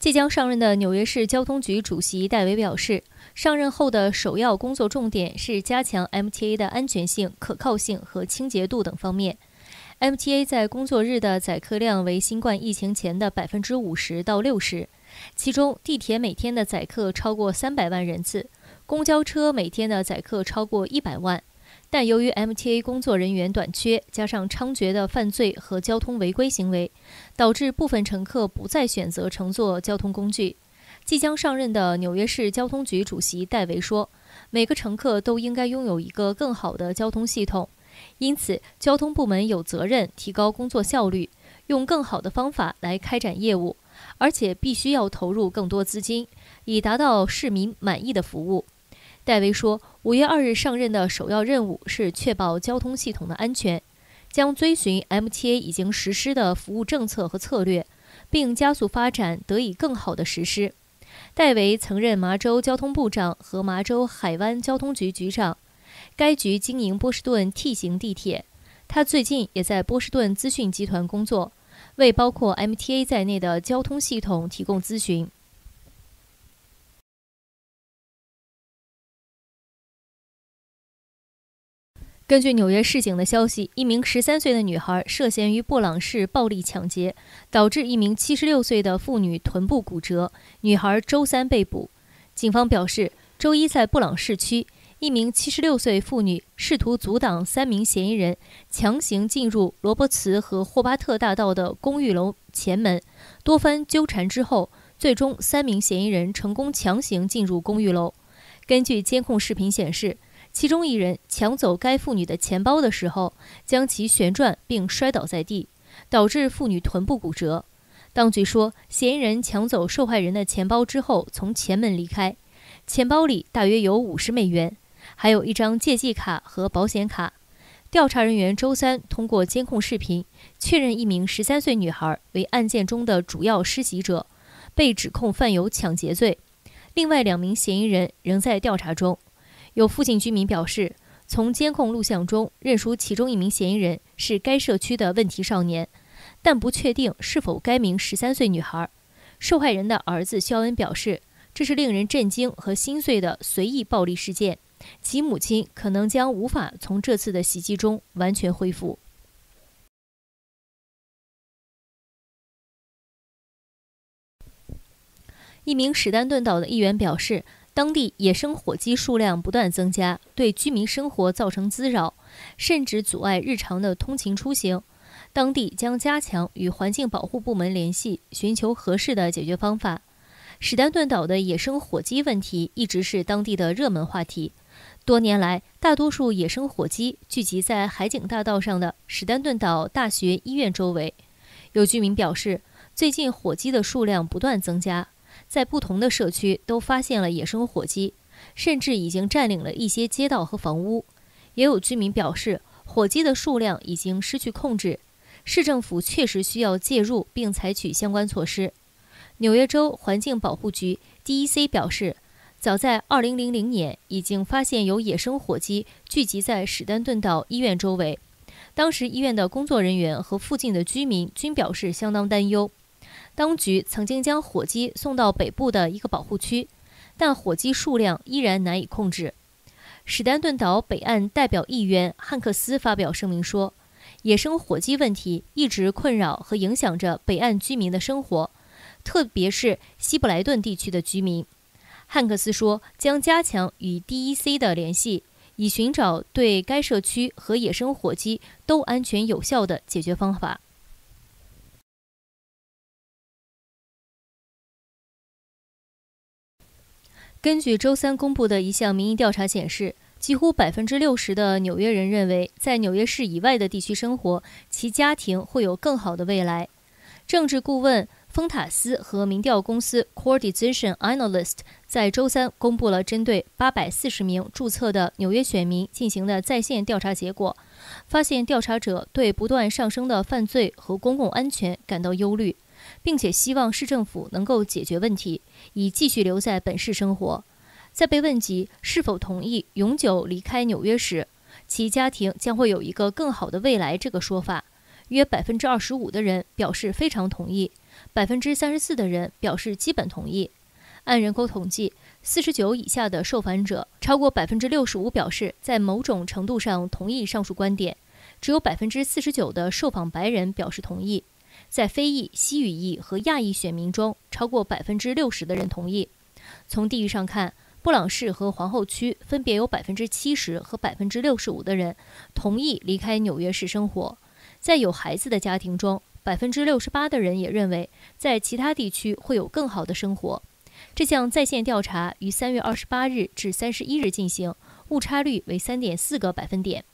即将上任的纽约市交通局主席戴维表示，上任后的首要工作重点是加强 MTA 的安全性、可靠性和清洁度等方面。MTA 在工作日的载客量为新冠疫情前的百分之五十到六十，其中地铁每天的载客超过三百万人次，公交车每天的载客超过一百万。但由于 MTA 工作人员短缺，加上猖獗的犯罪和交通违规行为，导致部分乘客不再选择乘坐交通工具。即将上任的纽约市交通局主席戴维说：“每个乘客都应该拥有一个更好的交通系统，因此交通部门有责任提高工作效率，用更好的方法来开展业务，而且必须要投入更多资金，以达到市民满意的服务。”戴维说：“五月二日上任的首要任务是确保交通系统的安全，将遵循 MTA 已经实施的服务政策和策略，并加速发展得以更好的实施。”戴维曾任麻州交通部长和麻州海湾交通局局长，该局经营波士顿 T 型地铁。他最近也在波士顿资讯集团工作，为包括 MTA 在内的交通系统提供咨询。根据纽约市警的消息，一名十三岁的女孩涉嫌于布朗市暴力抢劫，导致一名七十六岁的妇女臀部骨折。女孩周三被捕。警方表示，周一在布朗市区，一名七十六岁妇女试图阻挡三名嫌疑人强行进入罗伯茨和霍巴特大道的公寓楼前门。多番纠缠之后，最终三名嫌疑人成功强行进入公寓楼。根据监控视频显示。其中一人抢走该妇女的钱包的时候，将其旋转并摔倒在地，导致妇女臀部骨折。当局说，嫌疑人抢走受害人的钱包之后，从前门离开，钱包里大约有五十美元，还有一张借记卡和保险卡。调查人员周三通过监控视频确认，一名十三岁女孩为案件中的主要施袭者，被指控犯有抢劫罪。另外两名嫌疑人仍在调查中。有附近居民表示，从监控录像中认出其中一名嫌疑人是该社区的问题少年，但不确定是否该名十三岁女孩。受害人的儿子肖恩表示，这是令人震惊和心碎的随意暴力事件，其母亲可能将无法从这次的袭击中完全恢复。一名史丹顿岛的议员表示。当地野生火鸡数量不断增加，对居民生活造成滋扰，甚至阻碍日常的通勤出行。当地将加强与环境保护部门联系，寻求合适的解决方法。史丹顿岛的野生火鸡问题一直是当地的热门话题。多年来，大多数野生火鸡聚集在海景大道上的史丹顿岛大学医院周围。有居民表示，最近火鸡的数量不断增加。在不同的社区都发现了野生火鸡，甚至已经占领了一些街道和房屋。也有居民表示，火鸡的数量已经失去控制，市政府确实需要介入并采取相关措施。纽约州环境保护局 DEC 表示，早在2000年已经发现有野生火鸡聚集在史丹顿岛医院周围，当时医院的工作人员和附近的居民均表示相当担忧。当局曾经将火鸡送到北部的一个保护区，但火鸡数量依然难以控制。史丹顿岛北岸代表议员汉克斯发表声明说：“野生火鸡问题一直困扰和影响着北岸居民的生活，特别是西布莱顿地区的居民。”汉克斯说：“将加强与 DEC 的联系，以寻找对该社区和野生火鸡都安全有效的解决方法。”根据周三公布的一项民意调查显示，几乎百分之六十的纽约人认为，在纽约市以外的地区生活，其家庭会有更好的未来。政治顾问丰塔斯和民调公司 Core Decision Analyst 在周三公布了针对八百四十名注册的纽约选民进行的在线调查结果，发现调查者对不断上升的犯罪和公共安全感到忧虑。并且希望市政府能够解决问题，以继续留在本市生活。在被问及是否同意永久离开纽约时，其家庭将会有一个更好的未来这个说法，约百分之二十五的人表示非常同意，百分之三十四的人表示基本同意。按人口统计，四十九以下的受访者超过百分之六十五表示在某种程度上同意上述观点，只有百分之四十九的受访白人表示同意。在非裔、西语裔和亚裔选民中，超过百分之六十的人同意。从地域上看，布朗市和皇后区分别有百分之七十和百分之六十五的人同意离开纽约市生活。在有孩子的家庭中，百分之六十八的人也认为在其他地区会有更好的生活。这项在线调查于三月二十八日至三十一日进行，误差率为三点四个百分点。